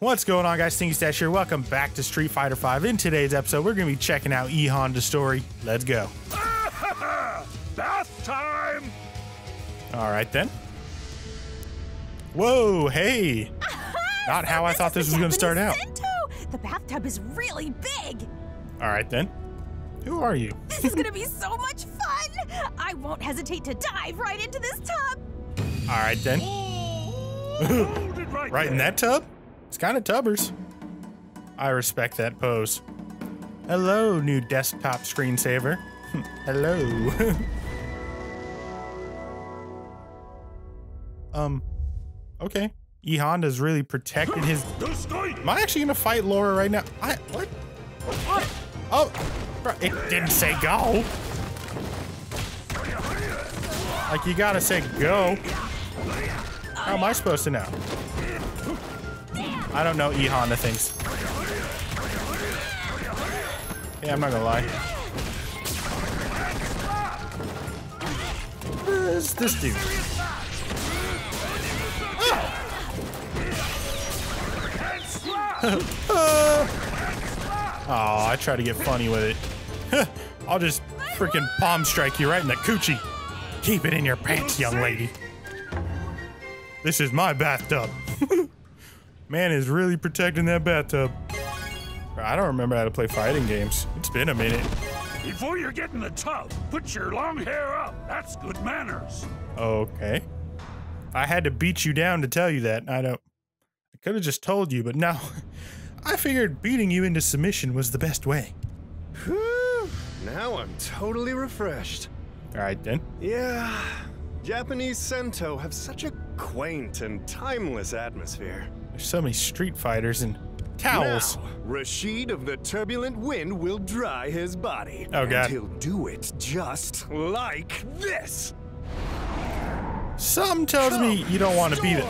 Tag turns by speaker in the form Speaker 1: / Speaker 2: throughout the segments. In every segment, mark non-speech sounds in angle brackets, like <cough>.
Speaker 1: What's going on, guys? Stinky Stache here. Welcome back to Street Fighter V. In today's episode, we're going to be checking out E Honda's story. Let's go. <laughs>
Speaker 2: Bath time!
Speaker 1: All right, then. Whoa, hey. Uh-huh. Not how I thought this was going to start out.
Speaker 3: Sento! The bathtub is really big.
Speaker 1: All right, then. Who are you? <laughs>
Speaker 3: This is going to be <laughs> so much fun. I won't hesitate to dive right into this tub.
Speaker 1: All right, then.
Speaker 2: Oh, Hold it right,
Speaker 1: Right in that tub? It's kind of tubbers. I respect that pose. Hello, new desktop screensaver. Hello. <laughs> um, okay. E Honda's really protected his. <laughs> Am I actually gonna fight Laura right now? I what? What? Oh, it didn't say go. Like you gotta say go. How am I supposed to know? I don't know E Honda things. Yeah, I'm not gonna lie. Where's this dude? <laughs> Oh, I try to get funny with it. <laughs> I'll just freaking palm strike you right in the coochie. Keep it in your pants, young lady. This is my bathtub. <laughs> Man is really protecting that bathtub. I don't remember how to play fighting games. It's been a minute.
Speaker 2: Before you get in the tub, put your long hair up. That's good manners.
Speaker 1: Okay. I had to beat you down to tell you that. I don't. I could have just told you, but no. <laughs> I figured beating you into submission was the best way.
Speaker 4: Whew, now I'm totally refreshed.
Speaker 1: All right then.
Speaker 4: Yeah, Japanese Sento have such a quaint and timeless atmosphere.
Speaker 1: There's so many street fighters and towels.
Speaker 4: Now, Rashid of the Turbulent Wind will dry his body.
Speaker 1: Oh, God.
Speaker 4: And he'll do it just like this.
Speaker 1: Something tells me you don't want to be the.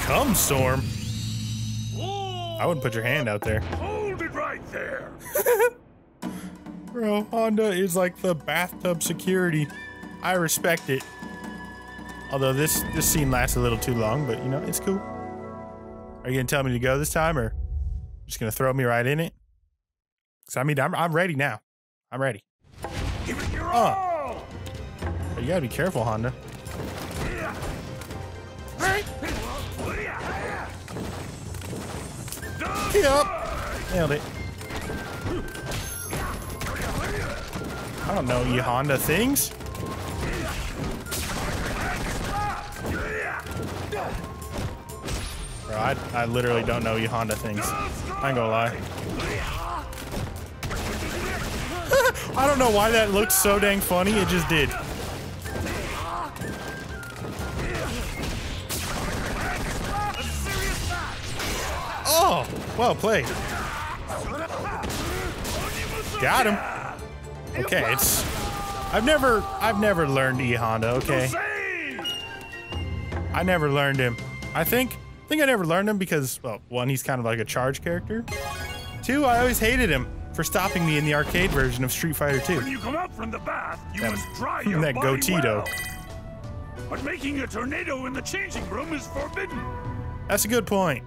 Speaker 1: Come, Storm. I wouldn't put your hand out there. <laughs>
Speaker 2: Hold it right there.
Speaker 1: Bro, Honda is like the bathtub security. I respect it. Although this this scene lasts a little too long, but you know, it's cool. Are you gonna tell me to go this time or just gonna throw me right in it? Cause I mean I'm I'm ready now. I'm ready.
Speaker 2: Give it your
Speaker 1: Uh.
Speaker 2: all.
Speaker 1: You gotta be careful, Honda. Yep. Nailed it. I don't know you Honda things. I, I literally don't know you Honda things. I ain't gonna lie. <laughs> I don't know why that looked so dang funny, it just did. Oh, well played. Got him. Okay, it's I've never I've never learned E Honda, okay? I never learned him. I think I think I never learned him because well, one, he's kind of like a charge character. Two, I always hated him for stopping me in the arcade version of Street Fighter 2.
Speaker 2: When you come up from the bath, you
Speaker 1: That-
Speaker 2: must dry <laughs> your
Speaker 1: that
Speaker 2: body well. But making a tornado in the changing room is forbidden.
Speaker 1: That's a good point.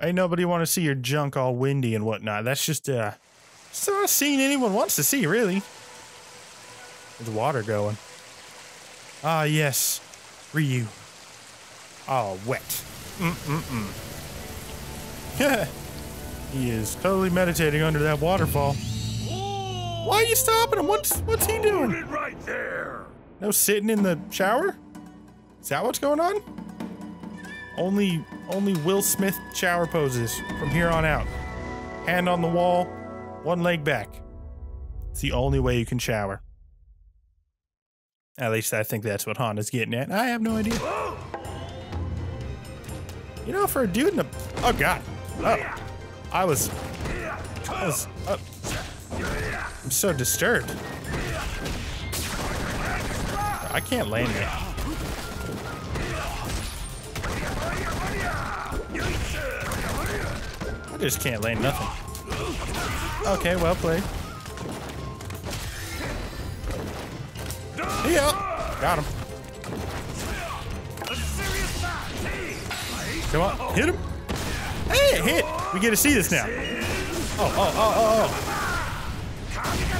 Speaker 1: Ain't nobody want to see your junk all windy and whatnot. That's just uh, it's not a scene anyone wants to see, really. There's water going. Ah, yes, Ryu. All wet. Mm-mm-mm. <laughs> he is totally meditating under that waterfall. Why are you stopping him? What's what's he doing?
Speaker 2: right there.
Speaker 1: No sitting in the shower? Is that what's going on? Only only Will Smith shower poses from here on out. Hand on the wall, one leg back. It's the only way you can shower. At least I think that's what Honda's getting at. I have no idea. You know, for a dude in a oh god, oh, I was, I was, uh, I'm so disturbed. I can't land it. I just can't land nothing. Okay, well played. Yeah, got him. Come on, hit him. Hey, hit. We get to see this now. Oh, oh, oh, oh, oh.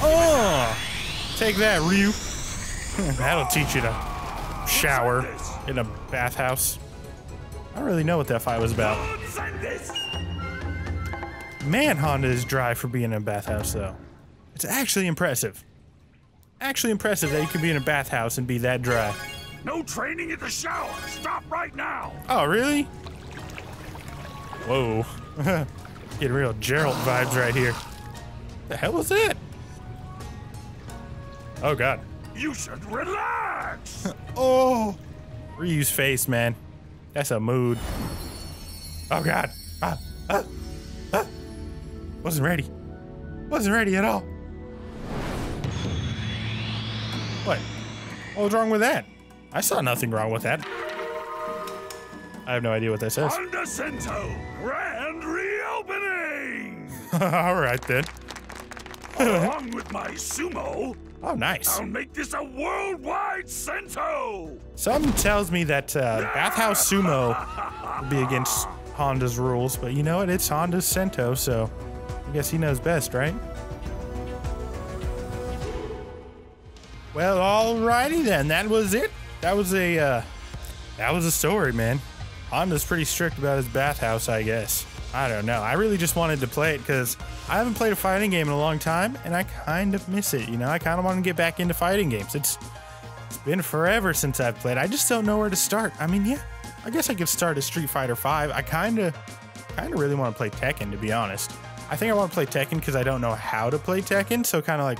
Speaker 1: Oh! Take that, Ryu. <laughs> That'll teach you to shower in a bathhouse. I don't really know what that fight was about. Man, Honda is dry for being in a bathhouse, though. It's actually impressive. Actually impressive that you can be in a bathhouse and be that dry.
Speaker 2: No training in the shower. Stop right now.
Speaker 1: Oh, really? Whoa. <laughs> Getting real Gerald vibes right here. The hell was that? Oh, God.
Speaker 2: You should relax. <laughs>
Speaker 1: Oh! Ryu's face, man. That's a mood. Oh, God. Ah, ah, ah. Wasn't ready. Wasn't ready at all. What? What was wrong with that? I saw nothing wrong with that. I have no idea what this is.
Speaker 2: Honda Sento, grand reopening. <laughs>
Speaker 1: all right, then. <laughs>
Speaker 2: Along with my sumo,
Speaker 1: Oh, nice.
Speaker 2: I'll make this a worldwide Sento!
Speaker 1: Something tells me that uh, Bathhouse Sumo would be against Honda's rules, but you know what? It's Honda's Sento, so I guess he knows best, right? Well, alrighty then. That was it. That was a uh, that was a story, man. Honda's pretty strict about his bathhouse, I guess. I don't know. I really just wanted to play it because I haven't played a fighting game in a long time, and I kind of miss it. You know, I kind of want to get back into fighting games. It's it's been forever since I've played. I just don't know where to start. I mean, yeah, I guess I could start at Street Fighter Five. I kind of, kind of really want to play Tekken, to be honest. I think I want to play Tekken because I don't know how to play Tekken. So kind of like,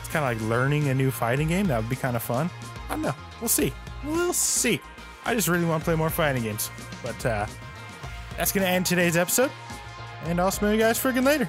Speaker 1: it's kind of like learning a new fighting game. That would be kind of fun. I don't know. We'll see. We'll see. I just really want to play more fighting games. But uh, that's gonna end today's episode, and I'll smell you guys freaking later.